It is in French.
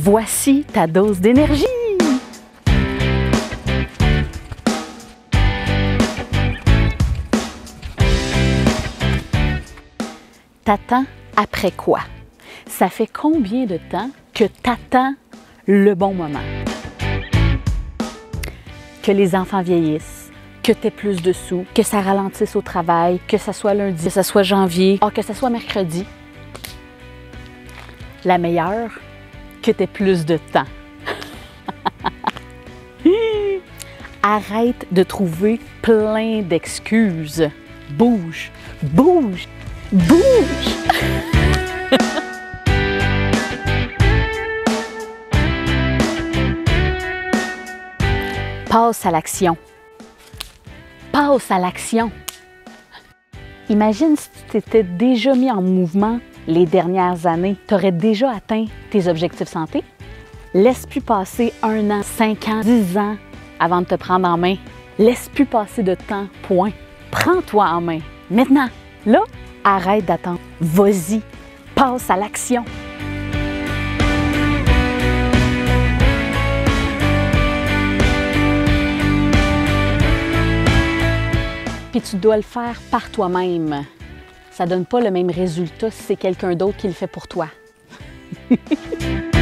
Voici ta dose d'énergie. T'attends après quoi? Ça fait combien de temps que t'attends le bon moment? Que les enfants vieillissent, que tu aies plus de sous, que ça ralentisse au travail, que ça soit lundi, que ça soit janvier, oh, que ça soit mercredi. La meilleure, que tu aies plus de temps. Arrête de trouver plein d'excuses. Bouge, bouge, bouge. Passe à l'action. Passe à l'action. Imagine si tu t'étais déjà mis en mouvement les dernières années. Tu aurais déjà atteint tes objectifs santé? Laisse plus passer un an, cinq ans, dix ans avant de te prendre en main. Laisse plus passer de temps, point. Prends-toi en main. Maintenant, là, arrête d'attendre. Vas-y, passe à l'action. Puis tu dois le faire par toi-même. Ça donne pas le même résultat si c'est quelqu'un d'autre qui le fait pour toi.